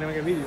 tenemos que vídeo.